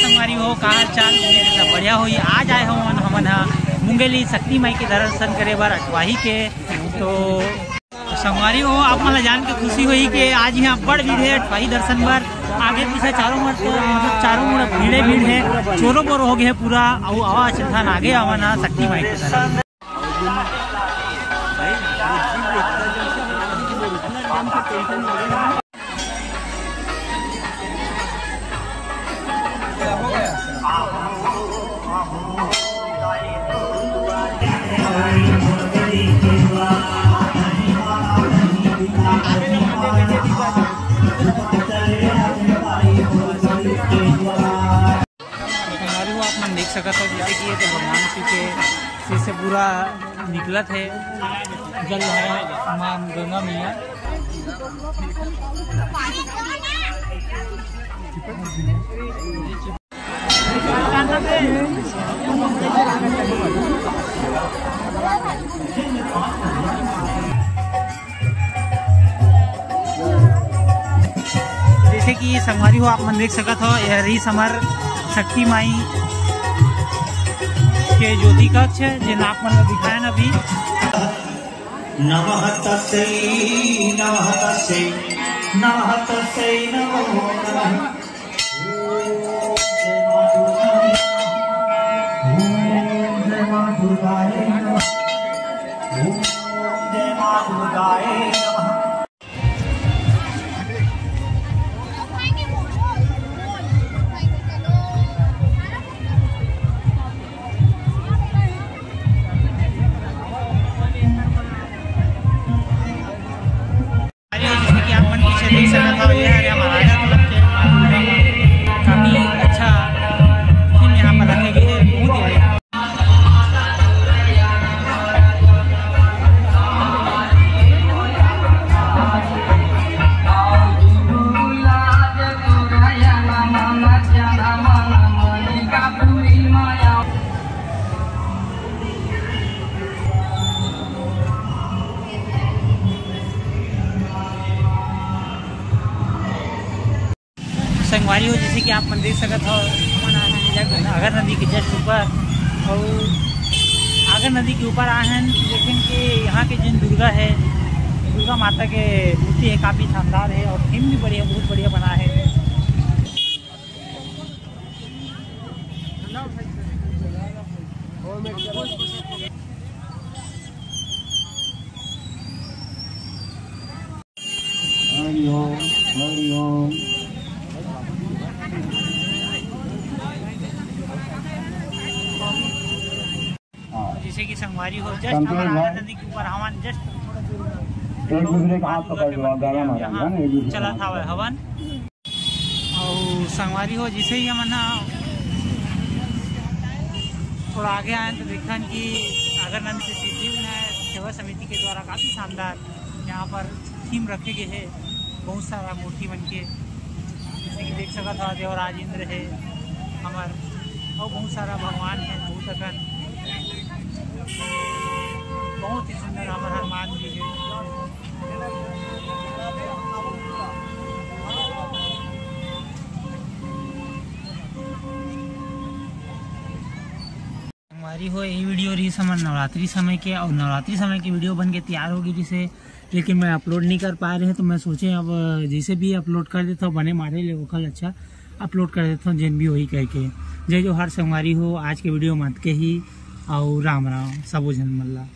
संगवारी हो का हाल चाल सब बढ़िया होई आज आए हम हमन हा। मुंगेली शक्ति माई के दर्शन करे बार अटवाही के। तो संगवारी हो, आप मला जान के खुशी हुई कि आज यहाँ बड़ भीड़ है अटवाही दर्शन बार। आगे पीछे चारों मोड़ मतलब चारों मोड़ भीड़े भीड़ है। चोरों बोर हो गए पूरा और आवाज़ चलता आगे आवन शक्ति माई के दर्शन। वो आप मन देख सकत हो, जैसे कि ये तो भगवान जी के सिर से पूरा निकलत है, जल है माँ गंगा मैया। जैसे कि ये संगवारी हो, आप मन देख सकत हो, यह रही समर शक्ति माई। के ज्योति कक्ष है जिन आप मन दिखाए ना अभी। नमः नमः नमो नमः। मन संगवारी हो, जैसे कि आप मन देख सकत हो आगर नदी के जस्ट ऊपर, और आगर नदी के ऊपर आए हैं लेकिन कि यहाँ के जिन दुर्गा है, दुर्गा माता के मूर्ति है, काफ़ी शानदार है, और थीम भी बढ़िया, बहुत बढ़िया बना है। जैसे की संगवारी हो जस्ट हमारा। नदी के ऊपर हवन जस्ट एक दूसरे का हाथ पकड़ दूसरे चला था वह हवन। और संगवारी हो जैसे ही हम ना थोड़ा आगे आए तो देखा कि अगर नंद से सिद्धि विनायक सेवा समिति के द्वारा काफ़ी शानदार यहाँ पर थीम रखे गए है बहुत सारा मूर्ति बन के। जैसे कि देख सकता था देवराज इंद्र है हमार और बहुत सारा भगवान है बहुत अकन बहुत ही सुंदर हनुमान जी है हमारी हो ये वीडियो रही समय, नवरात्रि समय के, और नवरात्रि समय की वीडियो बन के तैयार होगी जिसे, लेकिन मैं अपलोड नहीं कर पा रहे हैं तो मैं सोचे अब, जैसे भी अपलोड कर देता हूँ, बने मारे ले कल अच्छा अपलोड कर देता हूँ, जिन भी वही कह के। जय जो हर संगवारी हो, आज के वीडियो मत के ही। और राम राम सबो झन मल्ला।